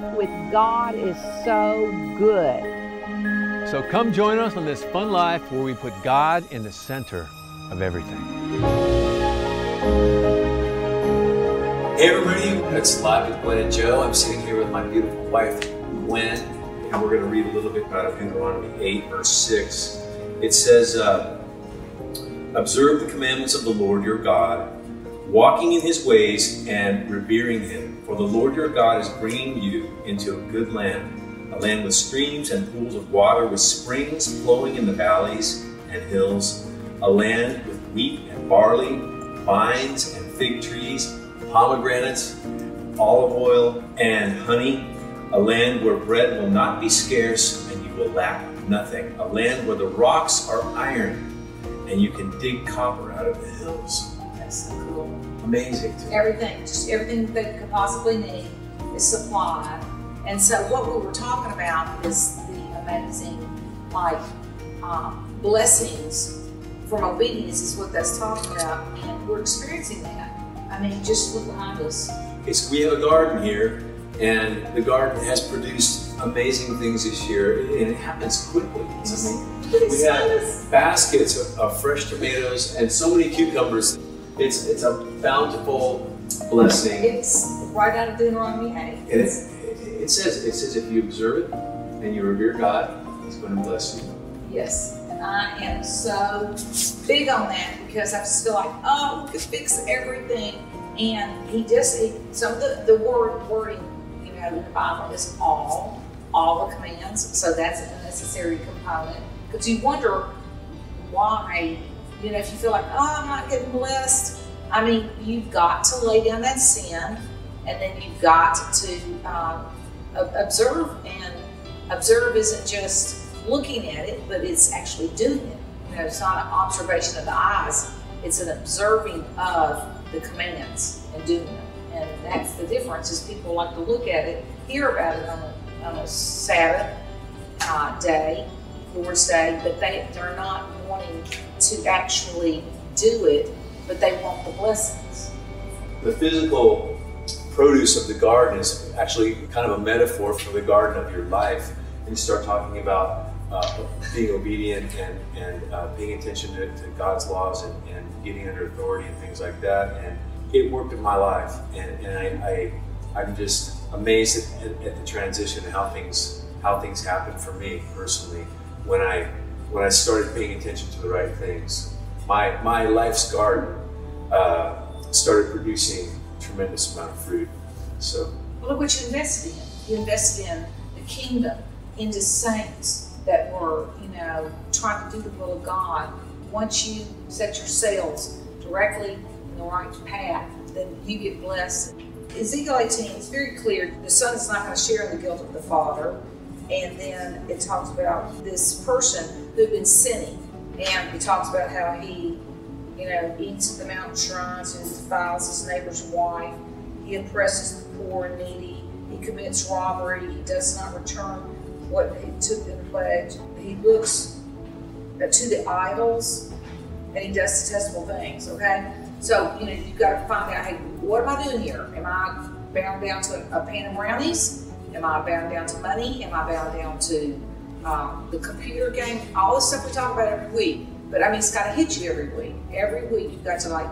life with God is so good. So come join us on this fun life where we put God in the center of everything. Hey everybody, it's Life with Gwen and Joe. I'm sitting here with my beautiful wife, Gwen, and we're going to read a little bit out of Deuteronomy 8, verse 6. It says, uh, Observe the commandments of the Lord your God, walking in his ways and revering him. For the Lord your God is bringing you into a good land, a land with streams and pools of water, with springs flowing in the valleys and hills, a land with wheat and barley, vines and fig trees, pomegranates, olive oil, and honey, a land where bread will not be scarce and you will lack nothing, a land where the rocks are iron and you can dig copper out of the hills. That's so cool. Amazing. Everything, just everything that you could possibly need is supplied. And so what we were talking about is the amazing, like, um, blessings from obedience is what that's talking about. And we're experiencing that. I mean, just look behind us. Okay, so we have a garden here, and the garden has produced amazing things this year, and it happens quickly. Amazing. We have baskets of, of fresh tomatoes and so many cucumbers. It's it's a bountiful blessing. It's right out of Deuteronomy 8. And it, it says it says if you observe it and you revere God, He's going to bless you. Yes, and I am so big on that because I just feel like, oh, we could fix everything. And he just, he, some of the, the word wording, you know, in the Bible is all, all the commands. So that's a necessary component. Because you wonder why, you know, if you feel like, oh, I'm not getting blessed. I mean, you've got to lay down that sin and then you've got to um, observe. And observe isn't just looking at it, but it's actually doing it. You know, it's not an observation of the eyes, it's an observing of the commands and doing them. And that's the difference is people like to look at it, hear about it on a, on a Sabbath uh, day, Lord's Day, but they, they're not wanting to actually do it, but they want the blessings. The physical produce of the garden is actually kind of a metaphor for the garden of your life. And you start talking about uh, being obedient and, and uh, paying attention to, to God's laws and, and, getting under authority and things like that. And it worked in my life. And, and I, I, am just amazed at, at, the transition and how things, how things happened for me personally when I, when I started paying attention to the right things. My, my life's garden uh, started producing a tremendous amount of fruit. So, well, look what you invested in. You invested in the kingdom, into saints, that were, you know, trying to do the will of God, once you set your sails directly in the right path, then you get blessed. Ezekiel 18 is very clear. The son is not going to share in the guilt of the father. And then it talks about this person who'd been sinning. And it talks about how he, you know, eats at the mountain shrines and defiles his neighbor's wife. He oppresses the poor and needy. He commits robbery. He does not return what he took in pledge. He looks uh, to the idols and he does detestable things, okay? So, you know, you've got to find out, hey, what am I doing here? Am I bound down to a, a pan of brownies? Am I bound down to money? Am I bound down to um, the computer game? All this stuff we talk about every week. But I mean, it's got to hit you every week. Every week you've got to like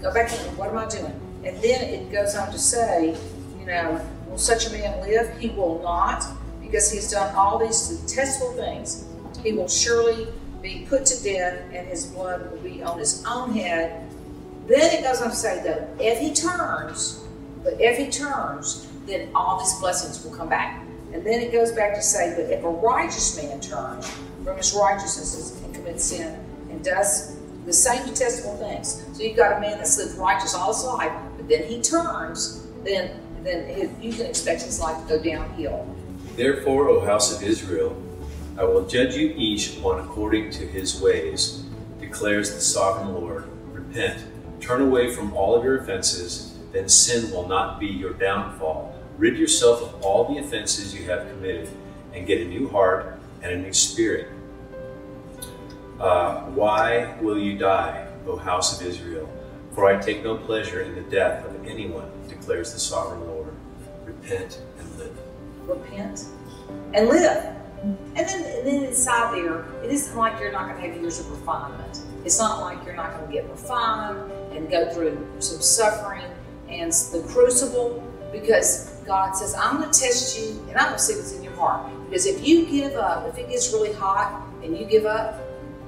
go back and what am I doing? And then it goes on to say, you know, will such a man live? He will not because he's done all these detestable things, he will surely be put to death and his blood will be on his own head. Then it goes on to say, though, if he turns, but if he turns, then all these blessings will come back. And then it goes back to say, but if a righteous man turns from his righteousness and commits sin and does the same detestable things. So you've got a man that's lived righteous all his life, but then he turns, then then his, you can expect his life to go downhill. Therefore, O house of Israel, I will judge you each one according to his ways, declares the sovereign Lord. Repent, turn away from all of your offenses, then sin will not be your downfall. Rid yourself of all the offenses you have committed, and get a new heart and a new spirit. Uh, why will you die, O house of Israel? For I take no pleasure in the death of anyone, declares the sovereign Lord. Repent and live. repent, and live. And then, and then inside there, it isn't like you're not going to have years of refinement. It's not like you're not going to get refined and go through some suffering and the crucible because God says, I'm going to test you and I'm going to see what's in your heart. Because if you give up, if it gets really hot and you give up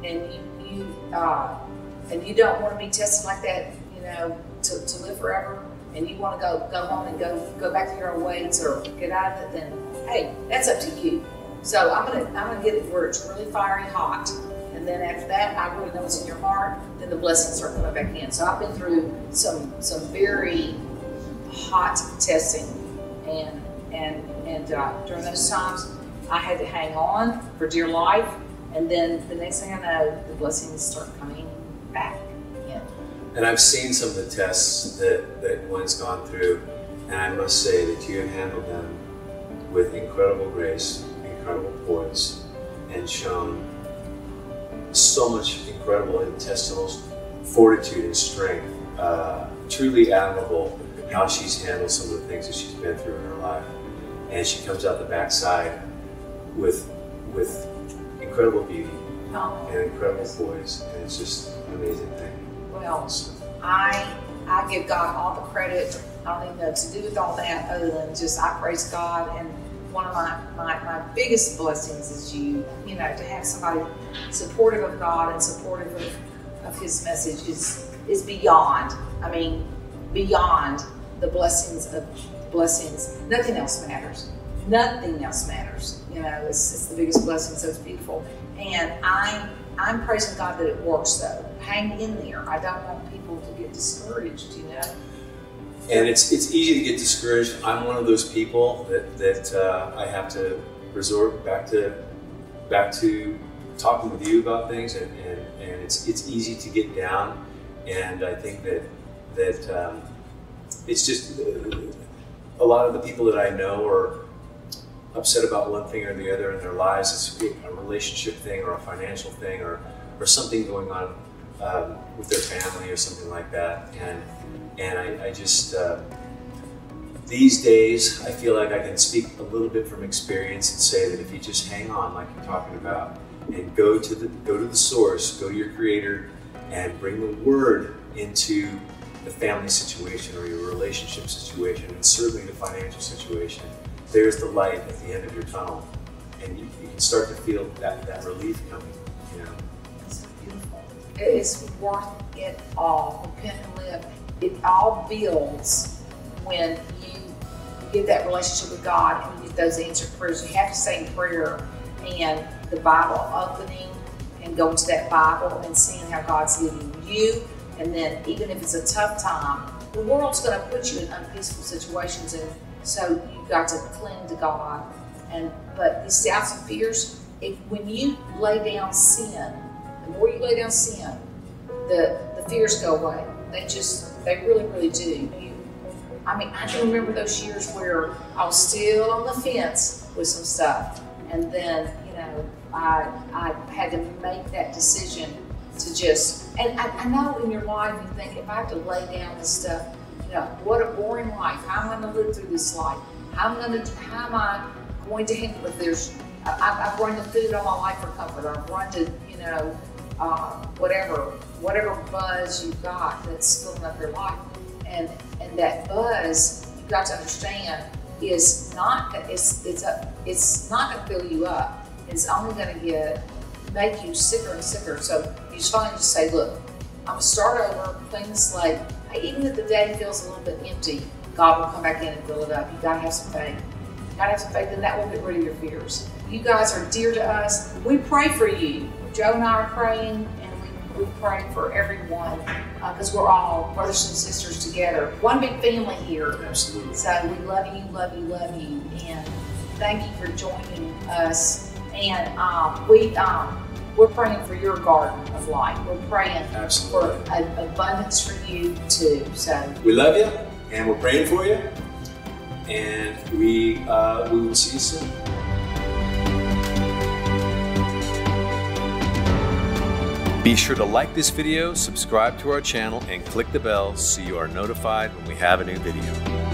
and you, you uh, and you don't want to be tested like that, you know, to, to live forever, and you want to go go home and go go back to your old ways or get out of it, then hey, that's up to you. So I'm gonna I'm gonna get it where it's really fiery hot, and then after that, I really know what's in your heart. Then the blessings start coming back in. So I've been through some some very hot testing, and and and uh, during those times, I had to hang on for dear life. And then the next thing I know, the blessings start coming back in. And I've seen some of the tests that, that Gwen's gone through, and I must say that you have handled them with incredible grace, incredible poise, and shown so much incredible intestinal fortitude and strength. Uh, truly admirable how she's handled some of the things that she's been through in her life. And she comes out the backside with with incredible beauty Oh. and incredible poise, and it's just an amazing thing. Well, So, I I give God all the credit. I don't even know to do with all that other than just I praise God. And one of my, my, my biggest blessings is you, you know, to have somebody supportive of God and supportive of, of His message is is beyond. I mean, beyond the blessings of blessings. Nothing else matters. Nothing else matters. You know, it's, it's the biggest blessing, so it's beautiful. And I'm I'm praising God that it works though. Hang in there. I don't want people to get discouraged, you know. and it's it's easy to get discouraged. I'm one of those people that that uh, I have to resort back to back to talking with you about things, and, and, and it's it's easy to get down. And I think that that um, it's just uh, a lot of the people that I know are upset about one thing or the other in their lives. It's a relationship thing or a financial thing or, or something going on um, with their family or something like that. And and I, I just uh, these days I feel like I can speak a little bit from experience and say that if you just hang on, like you're talking about, and go to the go to the source, go to your Creator, and bring the Word into the family situation or your relationship situation, and certainly the financial situation there's the light at the end of your tunnel, and you, you can start to feel that, that relief coming. You know, It's beautiful. It's worth it all. Repent and live. It all builds when you get that relationship with God and you get those answered prayers. You have to say in prayer and the Bible opening and going to that Bible and seeing how God's leading you. And then even if it's a tough time, the world's going to put you in unpeaceful situations, and so you've got to cling to God. And but these doubts and fears, if when you lay down sin, the more you lay down sin, the the fears go away. They just they really really do. You, I mean, I can remember those years where I was still on the fence with some stuff, and then you know I I had to make that decision to just and I, I know in your life you think if I have to lay down this stuff, you know, what a boring life. How am I going to live through this life? How am I going to how am I going to handle if there's I, I've run to food all my life for comfort. I've run to you know uh, whatever whatever buzz you've got that's filling up your life, and and that buzz you've got to understand is not it's it's a it's not going to fill you up. It's only going to get make you sicker and sicker. So you just finally just say, look, I'm gonna start over, clean the slate. Even if the day feels a little bit empty, God will come back in and fill it up. You gotta have some faith. You gotta have some faith, and that will get rid of your fears. You guys are dear to us. We pray for you. Joe and I are praying, and we, we pray for everyone uh, because we're all brothers and sisters together. One big family here. absolutely. So we love you, love you, love you, and thank you for joining us. And um, we um, we're praying for your garden of life. We're praying for Absolutely. an abundance for you too. So We love you, and we're praying for you, and we uh, we will see you soon. Be sure to like this video, subscribe to our channel, and click the bell so you are notified when we have a new video.